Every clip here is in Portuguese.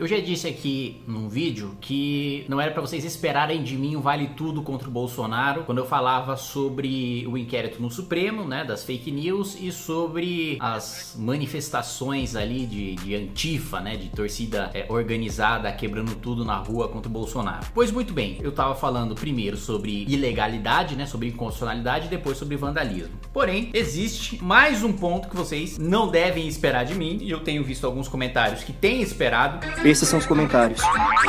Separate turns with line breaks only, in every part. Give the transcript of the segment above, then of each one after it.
Eu já disse aqui num vídeo que não era para vocês esperarem de mim um vale tudo contra o Bolsonaro quando eu falava sobre o inquérito no Supremo, né, das fake news e sobre as manifestações ali de, de antifa, né, de torcida é, organizada quebrando tudo na rua contra o Bolsonaro. Pois muito bem, eu tava falando primeiro sobre ilegalidade, né, sobre inconstitucionalidade e depois sobre vandalismo. Porém, existe mais um ponto que vocês não devem esperar de mim e eu tenho visto alguns comentários que têm esperado.
Esses são os comentários.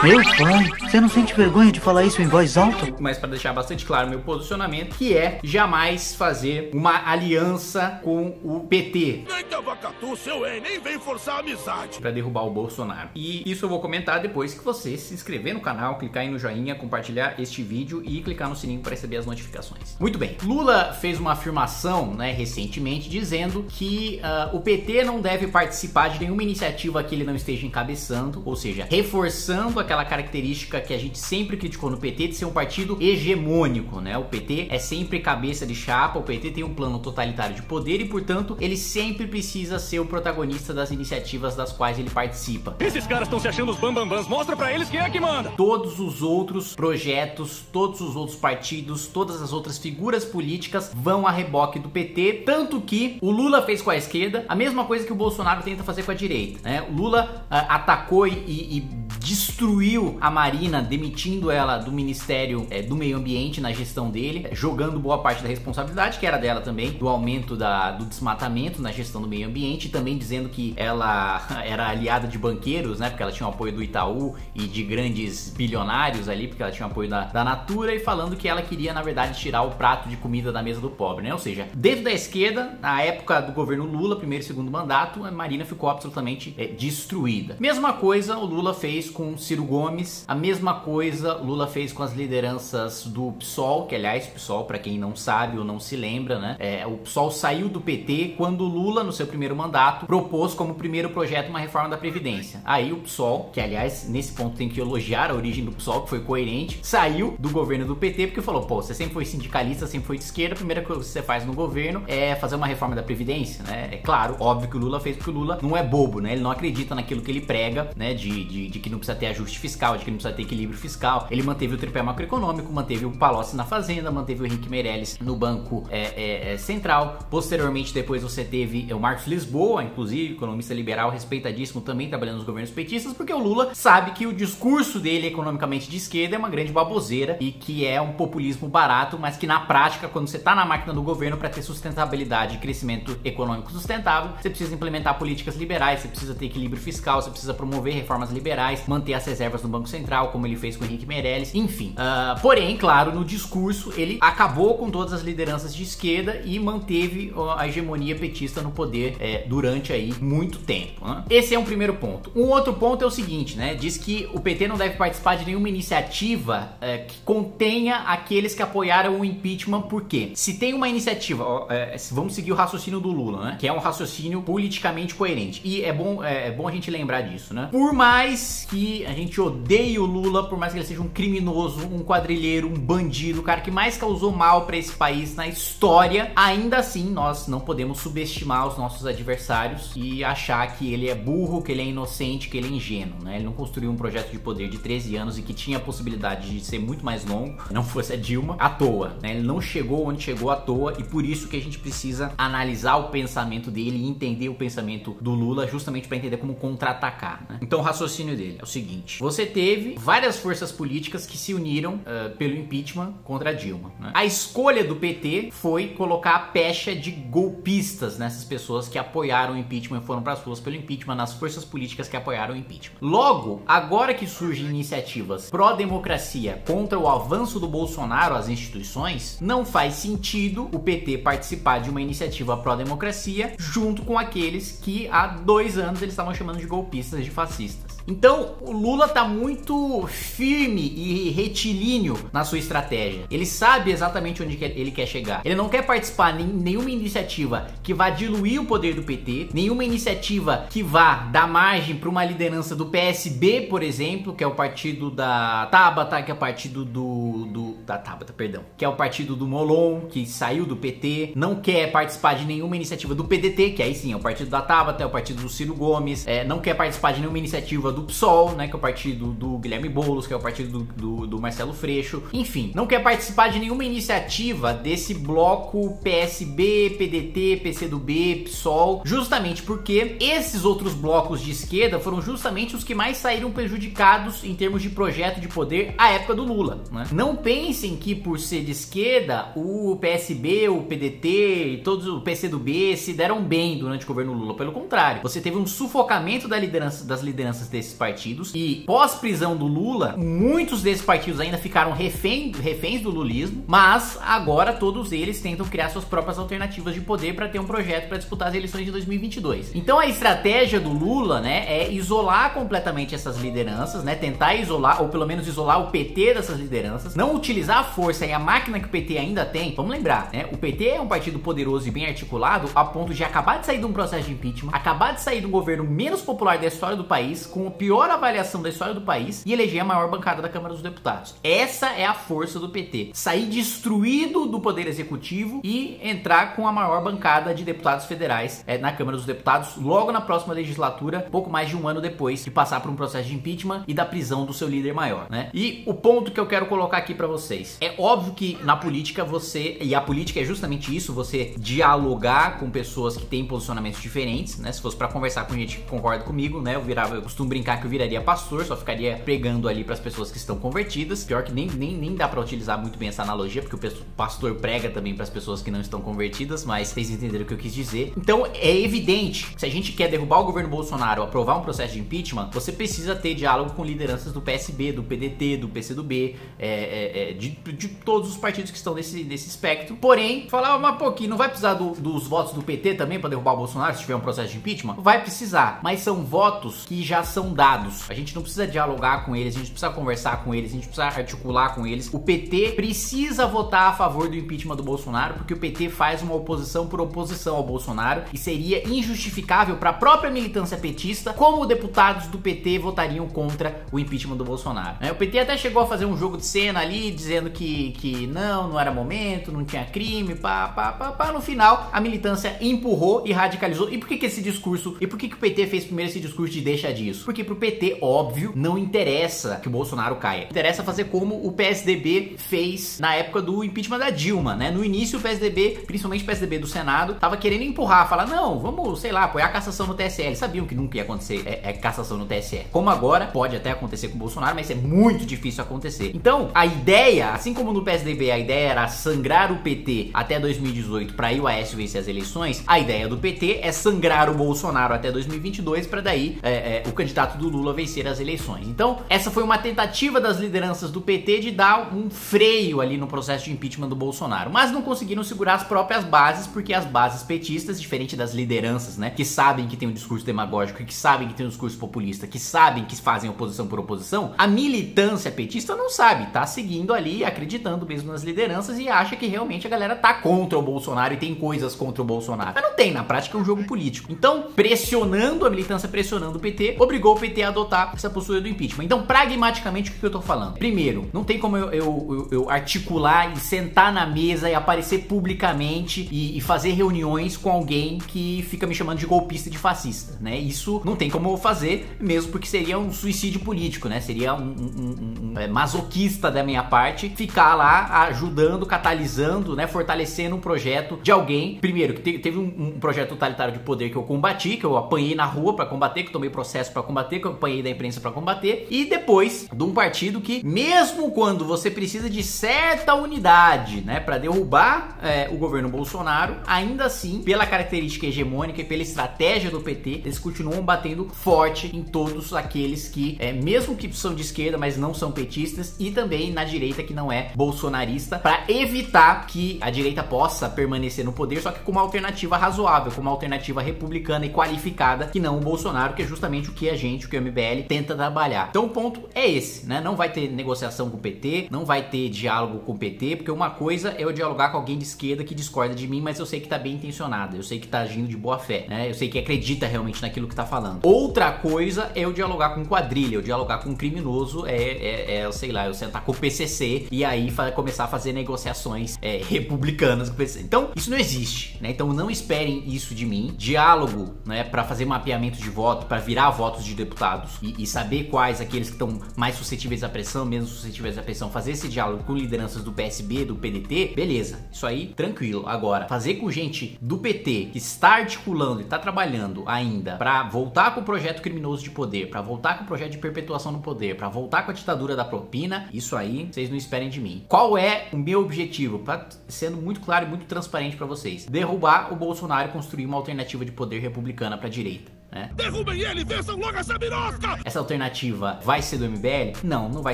Meu pai, você não sente vergonha de falar isso em voz alta?
Mas para deixar bastante claro meu posicionamento, que é jamais fazer uma aliança com o PT.
Deita vacatu, seu E, nem vem forçar a amizade.
Para derrubar o Bolsonaro. E isso eu vou comentar depois que você se inscrever no canal, clicar aí no joinha, compartilhar este vídeo e clicar no sininho para receber as notificações. Muito bem. Lula fez uma afirmação, né, recentemente dizendo que uh, o PT não deve participar de nenhuma iniciativa que ele não esteja encabeçando, ou seja, reforçando aquela característica que a gente sempre criticou no PT de ser um partido hegemônico, né? O PT é sempre cabeça de chapa, o PT tem um plano totalitário de poder e, portanto, ele sempre precisa ser o protagonista das iniciativas das quais ele participa.
Esses caras estão se achando os bambambãs. Mostra para eles quem é que manda.
Todos os outros projetos, todos os outros partidos, todas as outras figuras políticas vão a reboque do PT, tanto que o Lula fez com a esquerda a mesma coisa que o Bolsonaro tenta fazer com a direita, né? O Lula uh, atacou e, e destruiu a Marina, demitindo ela do Ministério é, do Meio Ambiente na gestão dele, jogando boa parte da responsabilidade, que era dela também, do aumento da, do desmatamento na gestão do meio ambiente, e também dizendo que ela era aliada de banqueiros, né? Porque ela tinha o apoio do Itaú e de grandes bilionários ali, porque ela tinha o apoio da, da Natura, e falando que ela queria, na verdade, tirar o prato de comida da mesa do pobre, né? Ou seja, dentro da esquerda, na época do governo Lula, primeiro e segundo mandato, a Marina ficou absolutamente é, destruída. Mesma coisa o Lula fez com Ciro Gomes. A mesma coisa Lula fez com as lideranças do PSOL, que aliás, PSOL, para quem não sabe ou não se lembra, né? É, o PSOL saiu do PT quando Lula, no seu primeiro mandato, propôs como primeiro projeto uma reforma da Previdência. Aí o PSOL, que aliás, nesse ponto tem que elogiar a origem do PSOL, que foi coerente, saiu do governo do PT porque falou: pô, você sempre foi sindicalista, sempre foi de esquerda, a primeira coisa que você faz no governo é fazer uma reforma da Previdência, né? É claro, óbvio que o Lula fez porque o Lula não é bobo, né? Ele não acredita naquilo que ele prega, né? De, de, de que não precisa ter ajuste fiscal, de que não precisa ter equilíbrio fiscal. Ele manteve o tripé macroeconômico, manteve o Palocci na Fazenda, manteve o Henrique Meirelles no Banco é, é, é, Central. Posteriormente, depois você teve o Marcos Lisboa, inclusive, economista liberal respeitadíssimo, também trabalhando nos governos petistas, porque o Lula sabe que o discurso dele economicamente de esquerda é uma grande baboseira e que é um populismo barato, mas que na prática, quando você está na máquina do governo para ter sustentabilidade e crescimento econômico sustentável, você precisa implementar políticas liberais, você precisa ter equilíbrio fiscal, você precisa promover reformas liberais, manter as reservas no Banco Central, como ele fez com o Henrique Meirelles, enfim. Uh, porém, claro, no discurso ele acabou com todas as lideranças de esquerda e manteve a hegemonia petista no poder é, durante aí muito tempo. Né? Esse é um primeiro ponto. Um outro ponto é o seguinte, né? Diz que o PT não deve participar de nenhuma iniciativa é, que contenha aqueles que apoiaram o impeachment, por quê? Se tem uma iniciativa, ó, é, vamos seguir o raciocínio do Lula, né? Que é um raciocínio politicamente coerente. E é bom, é, é bom a gente lembrar disso, né? Por mais que a gente odeie o Lula, por mais que ele seja um criminoso, um quadrilheiro, um bandido, o cara que mais causou mal para esse país na história, ainda assim nós não podemos subestimar os nossos adversários e achar que ele é burro, que ele é inocente, que ele é ingênuo, né? Ele não construiu um projeto de poder de 13 anos e que tinha a possibilidade de ser muito mais longo, não fosse a Dilma, à toa, né? Ele não chegou onde chegou à toa e por isso que a gente precisa analisar o pensamento dele e entender o pensamento do Lula justamente para entender como contra-atacar, né? Então o raciocínio dele é o seguinte: você teve várias forças políticas que se uniram uh, pelo impeachment contra Dilma. Né? A escolha do PT foi colocar a pecha de golpistas nessas pessoas que apoiaram o impeachment e foram para as ruas pelo impeachment, nas forças políticas que apoiaram o impeachment. Logo, agora que surgem iniciativas pró-democracia contra o avanço do Bolsonaro às instituições, não faz sentido o PT participar de uma iniciativa pró-democracia junto com aqueles que há dois anos eles estavam chamando de golpistas de fascistas. Então, o Lula tá muito firme e retilíneo na sua estratégia. Ele sabe exatamente onde ele quer chegar. Ele não quer participar em nenhuma iniciativa que vá diluir o poder do PT, nenhuma iniciativa que vá dar margem para uma liderança do PSB, por exemplo, que é o partido da Tabata, que é o partido do, do da Tabata, perdão, que é o partido do Molon, que saiu do PT, não quer participar de nenhuma iniciativa do PDT, que aí sim é o partido da Tabata, é o partido do Ciro Gomes, é, não quer participar de nenhuma iniciativa iniciativa do PSOL, né, que é o partido do Guilherme Boulos, que é o partido do, do, do Marcelo Freixo, enfim, não quer participar de nenhuma iniciativa desse bloco PSB, PDT, PCdoB, PSOL, justamente porque esses outros blocos de esquerda foram justamente os que mais saíram prejudicados em termos de projeto de poder à época do Lula. Né? Não pensem que por ser de esquerda o PSB, o PDT e todos o PCdoB se deram bem durante o governo Lula. Pelo contrário, você teve um sufocamento da liderança, das lideranças desses partidos e pós prisão do Lula, muitos desses partidos ainda ficaram refém, reféns do lulismo, mas agora todos eles tentam criar suas próprias alternativas de poder para ter um projeto para disputar as eleições de 2022. Então a estratégia do Lula, né, é isolar completamente essas lideranças, né, tentar isolar ou pelo menos isolar o PT dessas lideranças, não utilizar a força e a máquina que o PT ainda tem. Vamos lembrar, né, o PT é um partido poderoso e bem articulado a ponto de acabar de sair de um processo de impeachment, acabar de sair do governo menos popular da história do país, com pior avaliação da história do país e eleger a maior bancada da Câmara dos Deputados. Essa é a força do PT. Sair destruído do poder executivo e entrar com a maior bancada de deputados federais é, na Câmara dos Deputados logo na próxima legislatura, pouco mais de um ano depois de passar por um processo de impeachment e da prisão do seu líder maior, né? E o ponto que eu quero colocar aqui para vocês é óbvio que na política você e a política é justamente isso, você dialogar com pessoas que têm posicionamentos diferentes, né? Se fosse para conversar com gente que concorda comigo, né? Eu virava, eu costumo brincar que eu viraria pastor, só ficaria pregando ali para as pessoas que estão convertidas. Pior que nem, nem, nem dá para utilizar muito bem essa analogia, porque o pastor prega também para as pessoas que não estão convertidas, mas vocês entenderam o que eu quis dizer. Então é evidente que se a gente quer derrubar o governo Bolsonaro, aprovar um processo de impeachment, você precisa ter diálogo com lideranças do PSB, do PDT, do PCdoB, é, é, é, de, de, todos os partidos que estão nesse, nesse espectro. Porém, falar uma pouquinho, não vai precisar do, dos votos do PT também para derrubar o Bolsonaro se tiver um processo de impeachment? Vai precisar, mas são votos que já são dados. A gente não precisa dialogar com eles, a gente precisa conversar com eles, a gente precisa articular com eles. O PT precisa votar a favor do impeachment do Bolsonaro porque o PT faz uma oposição por oposição ao Bolsonaro e seria injustificável para a própria militância petista como deputados do PT votariam contra o impeachment do Bolsonaro. Né? O PT até chegou a fazer um jogo de cena ali dizendo que, que não, não era momento, não tinha crime, pá, pá, pá, pá. No final, a militância empurrou e radicalizou. E por que, que esse discurso, e por que, que o PT fez primeiro esse discurso de deixa disso? Porque pro PT, óbvio, não interessa que o Bolsonaro caia. Interessa fazer como o PSDB fez na época do impeachment da Dilma, né? No início, o PSDB, principalmente o PSDB do Senado, tava querendo empurrar, falar, não, vamos, sei lá, apoiar a cassação no TSE. Eles sabiam que nunca ia acontecer é, é cassação no TSE. Como agora, pode até acontecer com o Bolsonaro, mas é muito difícil acontecer. Então, a ideia, assim como no PSDB a ideia era sangrar o PT até 2018 para ir o Aécio vencer as eleições, a ideia do PT é sangrar o Bolsonaro até 2022 para daí é, é, o candidato do Lula vencer as eleições. Então, essa foi uma tentativa das lideranças do PT de dar um freio ali no processo de impeachment do Bolsonaro, mas não conseguiram segurar as próprias bases porque as bases petistas, diferente das lideranças, né, que sabem que tem um discurso demagógico, que sabem que tem um discurso populista, que sabem que fazem oposição por oposição, a militância petista não sabe, tá seguindo ali, acreditando mesmo nas lideranças e acha que realmente a galera tá contra o Bolsonaro e tem coisas contra o Bolsonaro. Mas não tem, na prática é um jogo político. Então, pressionando a militância, pressionando o PT, obrigou PT adotar essa postura do impeachment. Então, pragmaticamente, o que eu tô falando? Primeiro, não tem como eu, eu, eu, eu articular e sentar na mesa e aparecer publicamente e, e, fazer reuniões com alguém que fica me chamando de golpista e de fascista, né? Isso não tem como eu fazer, mesmo porque seria um suicídio político, né? Seria um, um, um, um é, masoquista da minha parte ficar lá ajudando, catalisando, né? Fortalecendo um projeto de alguém, primeiro, que teve um, projeto totalitário de poder que eu combati, que eu apanhei na rua para combater, que tomei processo para combater, eu apanhei da imprensa para combater, e depois de um partido que, mesmo quando você precisa de certa unidade, né, para derrubar é, o governo Bolsonaro, ainda assim, pela característica hegemônica e pela estratégia do PT, eles continuam batendo forte em todos aqueles que, é, mesmo que são de esquerda, mas não são petistas, e também na direita que não é bolsonarista, para evitar que a direita possa permanecer no poder, só que com uma alternativa razoável, com uma alternativa republicana e qualificada, que não o Bolsonaro, que é justamente o que a gente, o que o MBL tenta trabalhar. Então o ponto é esse, né? Não vai ter negociação com o PT, não vai ter diálogo com o PT, porque uma coisa é eu dialogar com alguém de esquerda que discorda de mim, mas eu sei que tá bem intencionado, eu sei que tá agindo de boa fé, né? Eu sei que acredita realmente naquilo que tá falando. Outra coisa é eu dialogar com quadrilha, eu dialogar com um criminoso, é, é, é sei lá, eu sentar com o PCC e aí começar a fazer negociações é, republicanas com o PCC. Então, isso não existe, né? Então não esperem isso de mim. Diálogo, né, para fazer mapeamento de voto, para virar votos de deputados e, e saber quais aqueles que estão mais suscetíveis à pressão, menos suscetíveis à pressão, fazer esse diálogo com lideranças do PSB, do PDT, beleza. Isso aí, tranquilo. Agora, fazer com gente do PT que está articulando e está trabalhando ainda para voltar com o projeto criminoso de poder, para voltar com o projeto de perpetuação no poder, para voltar com a ditadura da propina, isso aí vocês não esperem de mim. Qual é o meu objetivo? Pra, sendo muito claro e muito transparente para vocês: derrubar o Bolsonaro e construir uma alternativa de poder republicana para a direita. Né?
Derrubem ele, vençam logo essa birosca!
Essa alternativa vai ser do MBL? Não, não vai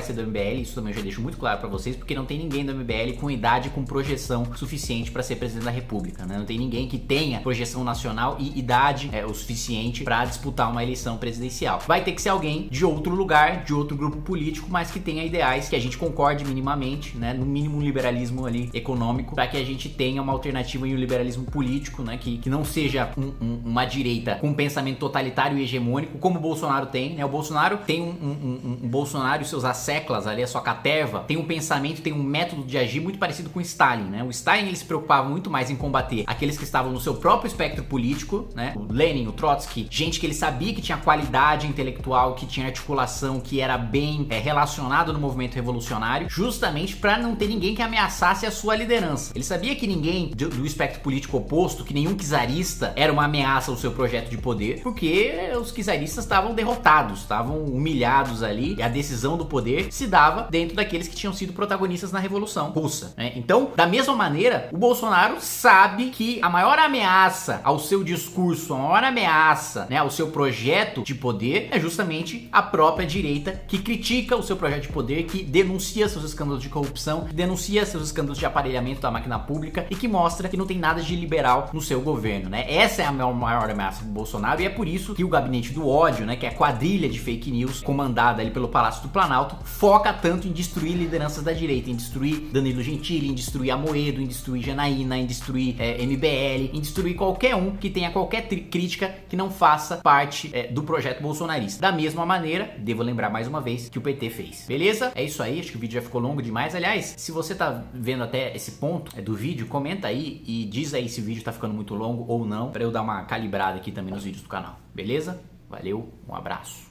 ser do MBL, isso também eu já deixo muito claro para vocês, porque não tem ninguém do MBL com idade, com projeção suficiente para ser presidente da República, né? Não tem ninguém que tenha projeção nacional e idade é, o suficiente para disputar uma eleição presidencial. Vai ter que ser alguém de outro lugar, de outro grupo político, mas que tenha ideais que a gente concorde minimamente, né? No mínimo um liberalismo ali econômico, para que a gente tenha uma alternativa em um liberalismo político, né? Que, que não seja um, um, uma direita com pensamento totalitário e hegemônico, como o Bolsonaro tem, né? O Bolsonaro tem um, um, um, um Bolsonaro e seus asseclas ali, a sua caterva, tem um pensamento, tem um método de agir muito parecido com o Stalin, né? O Stalin ele se preocupava muito mais em combater aqueles que estavam no seu próprio espectro político, né? O Lenin, o Trotsky, gente que ele sabia que tinha qualidade intelectual, que tinha articulação, que era bem é, relacionado no movimento revolucionário, justamente para não ter ninguém que ameaçasse a sua liderança. Ele sabia que ninguém do, do espectro político oposto, que nenhum czarista era uma ameaça ao seu projeto de poder, porque porque os czaristas estavam derrotados, estavam humilhados ali, e a decisão do poder se dava dentro daqueles que tinham sido protagonistas na Revolução Russa. Né? Então, da mesma maneira, o Bolsonaro sabe que a maior ameaça ao seu discurso, a maior ameaça né, ao seu projeto de poder é justamente a própria direita que critica o seu projeto de poder, que denuncia seus escândalos de corrupção, que denuncia seus escândalos de aparelhamento da máquina pública e que mostra que não tem nada de liberal no seu governo. Né? Essa é a maior ameaça do Bolsonaro e é por isso que o gabinete do ódio, né, que é a quadrilha de fake news comandada ali pelo Palácio do Planalto, foca tanto em destruir lideranças da direita, em destruir Danilo Gentili, em destruir Amoedo, em destruir Janaína, em destruir é, MBL, em destruir qualquer um que tenha qualquer crítica que não faça parte é, do projeto bolsonarista. Da mesma maneira, devo lembrar mais uma vez que o PT fez. Beleza? É isso aí, acho que o vídeo já ficou longo demais. Aliás, se você tá vendo até esse ponto é, do vídeo, comenta aí e diz aí se o vídeo tá ficando muito longo ou não, para eu dar uma calibrada aqui também nos vídeos do canal. Beleza? Valeu, um abraço.